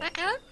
嗯嗯